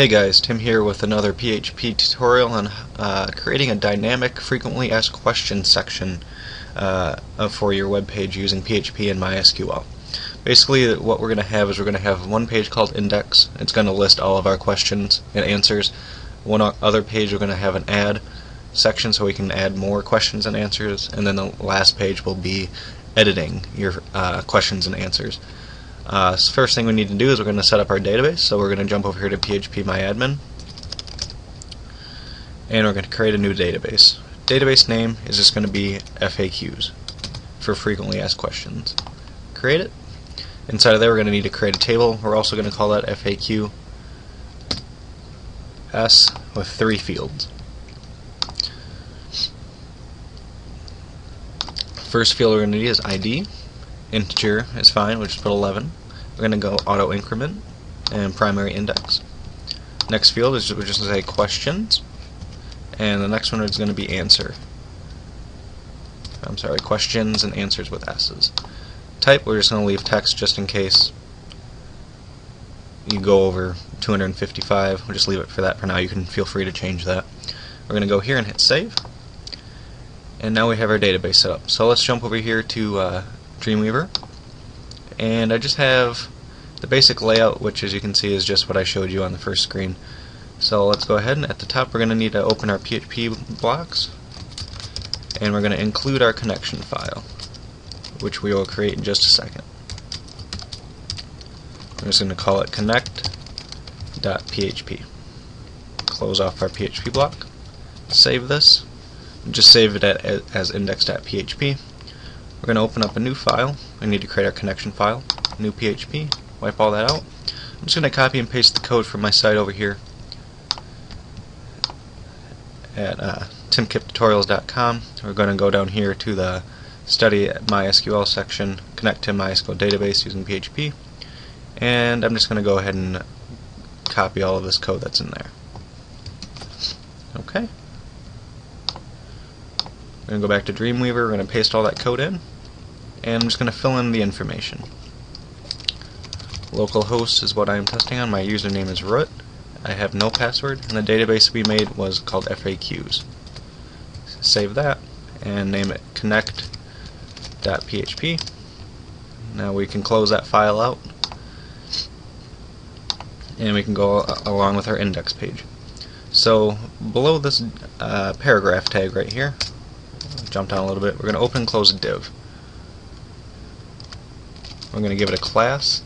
Hey guys, Tim here with another PHP tutorial on uh, creating a dynamic frequently asked questions section uh, for your web page using PHP and MySQL. Basically what we're going to have is we're going to have one page called index. It's going to list all of our questions and answers. One other page we're going to have an add section so we can add more questions and answers and then the last page will be editing your uh, questions and answers. Uh, first thing we need to do is we're going to set up our database. So we're going to jump over here to phpMyAdmin, and we're going to create a new database. Database name is just going to be FAQs for frequently asked questions. Create it. Inside of there, we're going to need to create a table. We're also going to call that FAQ S with three fields. First field we're going to need is ID. Integer is fine, we'll just put 11. We're going to go auto increment and primary index. Next field is we're just going to say questions, and the next one is going to be answer. I'm sorry, questions and answers with S's. Type, we're just going to leave text just in case you go over 255. We'll just leave it for that for now. You can feel free to change that. We're going to go here and hit save. And now we have our database set up. So let's jump over here to uh, Dreamweaver and I just have the basic layout which as you can see is just what I showed you on the first screen. So let's go ahead and at the top we're going to need to open our PHP blocks and we're going to include our connection file which we will create in just a second. I'm just going to call it connect.php close off our PHP block save this just save it as index.php we're going to open up a new file. We need to create our connection file. New PHP. Wipe all that out. I'm just going to copy and paste the code from my site over here at uh, timkipptutorials.com. We're going to go down here to the study at MySQL section, connect to MySQL database using PHP, and I'm just going to go ahead and copy all of this code that's in there. Okay. We're going to go back to Dreamweaver, we're going to paste all that code in, and I'm just going to fill in the information. Localhost is what I am testing on, my username is root, I have no password, and the database we made was called FAQs. Save that, and name it connect.php. Now we can close that file out, and we can go along with our index page. So below this uh, paragraph tag right here, jump down a little bit, we're going to open and close div. We're going to give it a class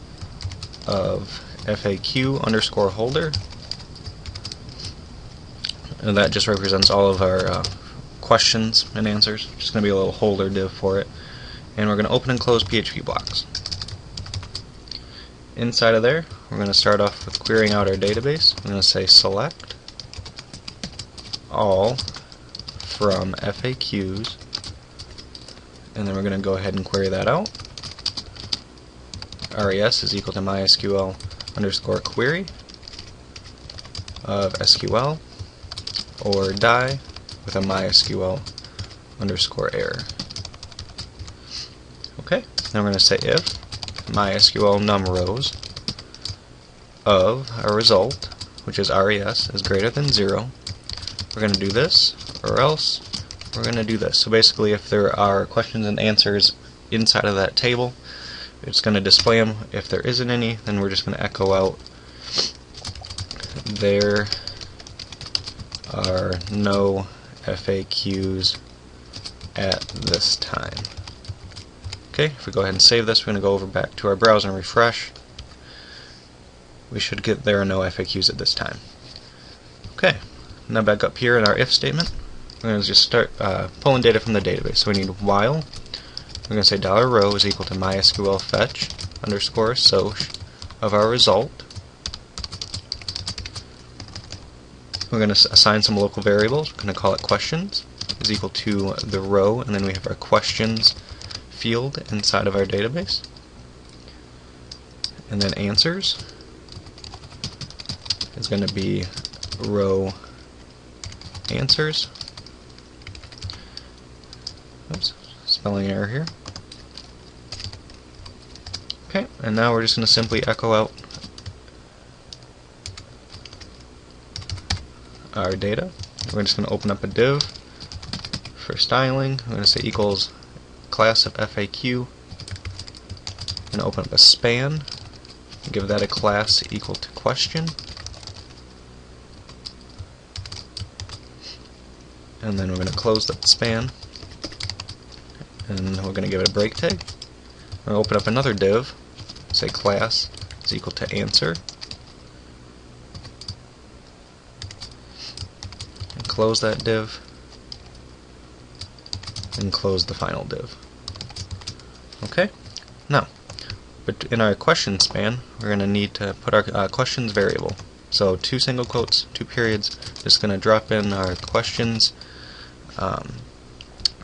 of FAQ underscore holder and that just represents all of our uh, questions and answers. Just going to be a little holder div for it. And we're going to open and close PHP blocks. Inside of there, we're going to start off with querying out our database. I'm going to say select all from FAQs and then we're going to go ahead and query that out. Res is equal to mysql underscore query of SQL or die with a mysql underscore error. Okay, now we're going to say if mysql num rows of a result, which is res, is greater than 0, we're going to do this or else we're going to do this. So basically if there are questions and answers inside of that table, it's going to display them. If there isn't any, then we're just going to echo out there are no FAQs at this time. Okay, if we go ahead and save this, we're going to go over back to our browser and refresh. We should get there are no FAQs at this time. Okay, now back up here in our if statement we're going to just start uh, pulling data from the database. So we need while, we're going to say dollar $row is equal to MySQL fetch underscore assoc of our result. We're going to assign some local variables. We're going to call it questions is equal to the row, and then we have our questions field inside of our database. And then answers is going to be row answers spelling error here. Okay, and now we're just going to simply echo out our data. We're just going to open up a div for styling. I'm going to say equals class of FAQ. To open up a span, give that a class equal to question. And then we're going to close that span. And we're going to give it a break tag. To open up another div, say class is equal to answer. And close that div. And close the final div. Okay? Now, but in our question span, we're going to need to put our uh, questions variable. So two single quotes, two periods, just going to drop in our questions um,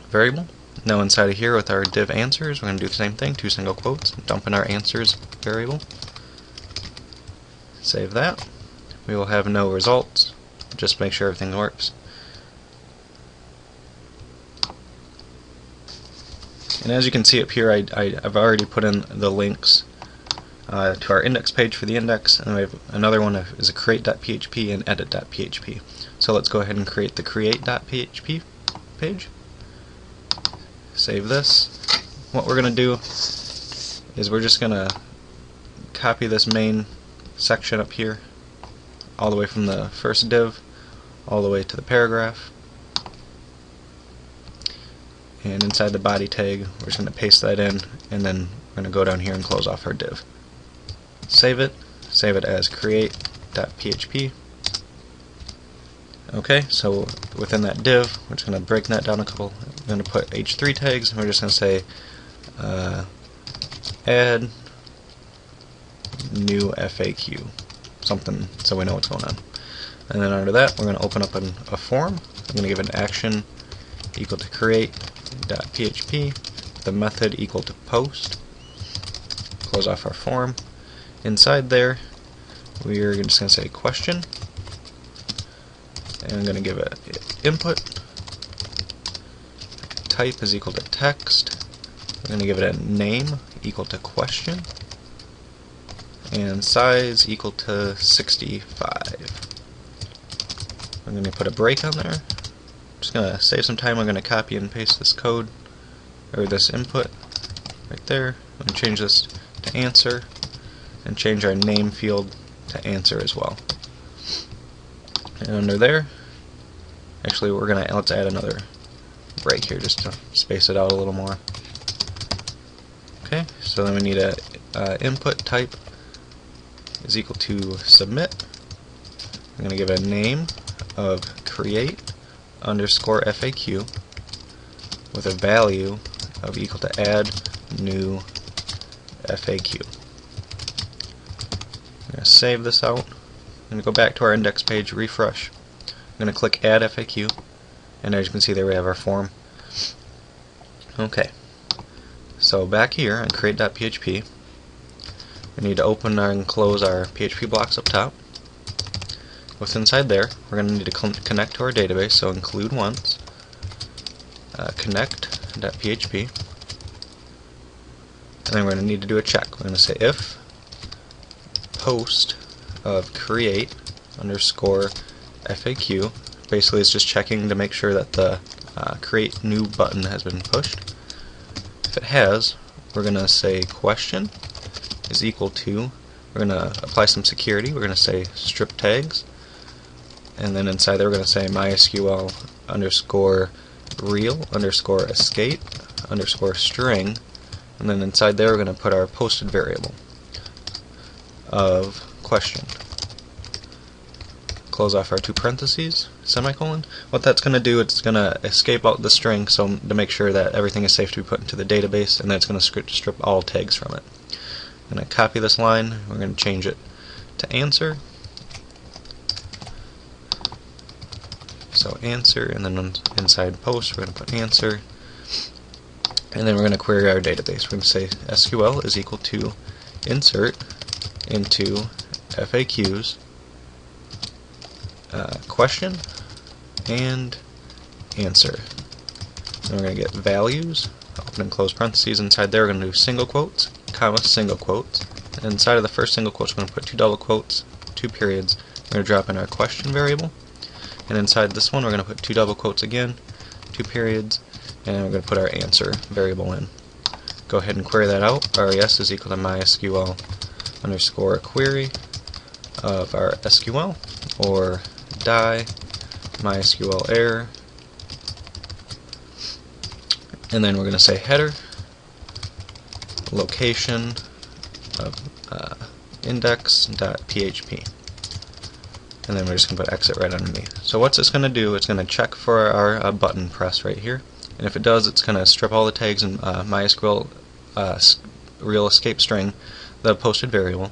variable. Now inside of here with our div answers, we're going to do the same thing, two single quotes, dump in our answers variable. Save that. We will have no results, just make sure everything works. And as you can see up here, I, have already put in the links uh, to our index page for the index, and we have another one is a create.php and edit.php. So let's go ahead and create the create.php page. Save this. What we're going to do is we're just going to copy this main section up here all the way from the first div all the way to the paragraph and inside the body tag we're just going to paste that in and then we're going to go down here and close off our div. Save it, save it as create.php Okay, so within that div, we're just going to break that down a couple. We're going to put h3 tags, and we're just going to say uh, add new FAQ, something so we know what's going on. And then under that, we're going to open up an, a form. I'm going to give an action equal to create.php, the method equal to post. Close off our form. Inside there, we're just going to say question and I'm going to give it input type is equal to text. I'm going to give it a name equal to question. And size equal to 65 I'm going to put a break on there. Just going to save some time. I'm going to copy and paste this code or this input right there. I'm going to change this to answer and change our name field to answer as well. And under there actually we're gonna let's add another break here just to space it out a little more okay so then we need a input type is equal to submit I'm gonna give a name of create underscore FAQ with a value of equal to add new FAQ. I'm going to save this out. I'm going to go back to our index page, refresh. I'm going to click Add FAQ, and as you can see there we have our form. Okay, so back here on create.php, we need to open and close our PHP blocks up top. What's inside there, we're going to need to connect to our database, so include once, uh, connect.php, and then we're going to need to do a check. We're going to say if post of create underscore FAQ. Basically, it's just checking to make sure that the uh, create new button has been pushed. If it has, we're going to say question is equal to, we're going to apply some security, we're going to say strip tags, and then inside there we're going to say MySQL underscore real underscore escape underscore string, and then inside there we're going to put our posted variable of question. Close off our two parentheses, semicolon. What that's going to do, it's going to escape out the string so to make sure that everything is safe to be put into the database, and then it's going to strip all tags from it. I'm going to copy this line, we're going to change it to answer. So answer, and then inside post we're going to put answer, and then we're going to query our database. We're going to say SQL is equal to insert into FAQs uh, question and answer. Then we're going to get values, open and close parentheses. Inside there we're going to do single quotes, comma, single quotes. And inside of the first single quotes we're going to put two double quotes, two periods. We're going to drop in our question variable. and inside this one we're going to put two double quotes again, two periods, and we're going to put our answer variable in. Go ahead and query that out. res is equal to mysql underscore query of our SQL or die mysql error and then we're going to say header location of uh, index.php and then we're just going to put exit right underneath. So what's this going to do? It's going to check for our uh, button press right here and if it does it's going to strip all the tags in uh, MySQL uh, real escape string the posted variable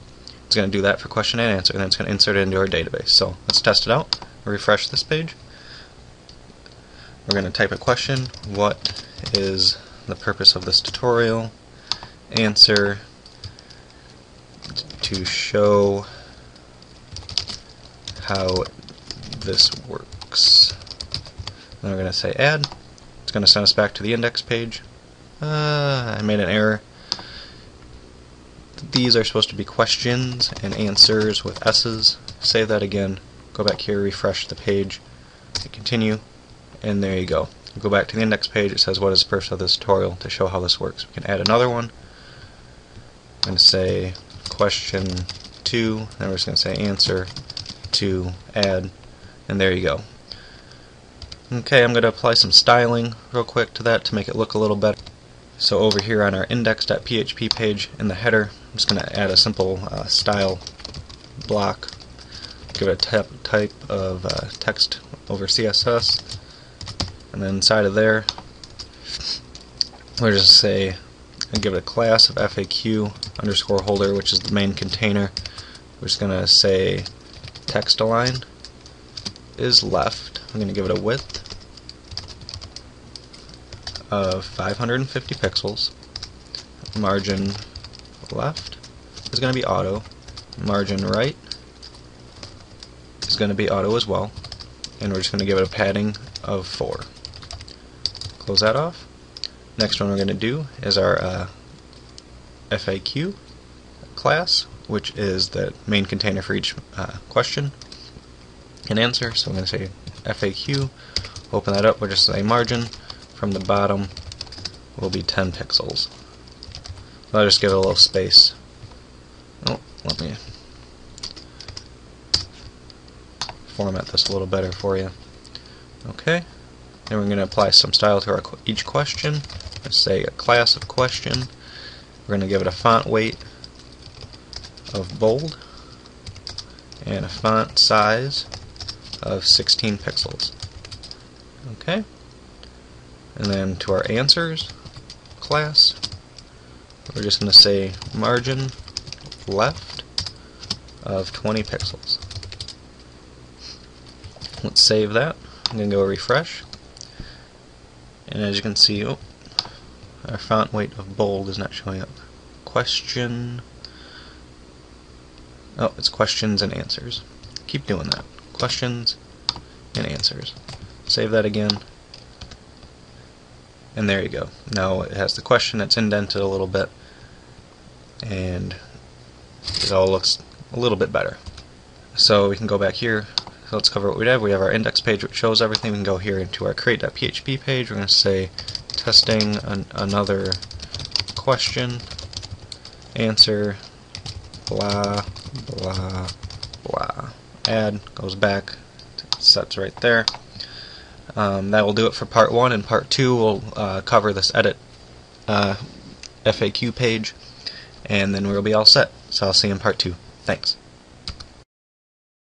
it's going to do that for question and answer and then it's going to insert it into our database. So let's test it out. Refresh this page. We're going to type a question. What is the purpose of this tutorial? Answer to show how this works. Then we're going to say add. It's going to send us back to the index page. Uh, I made an error. These are supposed to be questions and answers with S's. Save that again. Go back here, refresh the page, continue, and there you go. Go back to the index page. It says what is the purpose of this tutorial to show how this works. We can add another one. To say question 2, then we're just going to say answer to add, and there you go. Okay, I'm going to apply some styling real quick to that to make it look a little better. So over here on our index.php page in the header, I'm just going to add a simple uh, style block, give it a type of uh, text over CSS, and then inside of there, we're just say and give it a class of FAQ underscore holder, which is the main container. We're just going to say text align is left. I'm going to give it a width of 550 pixels. Margin left is going to be auto. Margin right is going to be auto as well. And we're just going to give it a padding of 4. Close that off. Next one we're going to do is our uh, FAQ class, which is the main container for each uh, question and answer. So I'm going to say FAQ, open that up, we're just going to say margin from the bottom will be 10 pixels. I'll just give it a little space. Oh, let me format this a little better for you. Okay, then we're going to apply some style to our each question. Let's say a class of question. We're going to give it a font weight of bold and a font size of 16 pixels. Okay, and then to our answers class, we're just going to say margin left of 20 pixels. Let's save that. I'm going to go refresh. And as you can see, oh, our font weight of bold is not showing up. Question. Oh, it's questions and answers. Keep doing that. Questions and answers. Save that again and there you go. Now it has the question that's indented a little bit and it all looks a little bit better. So we can go back here. So let's cover what we have. We have our index page which shows everything. We can go here into our create.php page. We're going to say testing an another question, answer, blah, blah, blah. Add goes back, sets right there. Um, that will do it for part one, and part two will uh, cover this edit uh, FAQ page, and then we'll be all set. So I'll see you in part two. Thanks.